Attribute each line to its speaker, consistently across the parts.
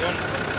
Speaker 1: Thank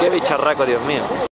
Speaker 2: Qué bicharraco, Dios mío.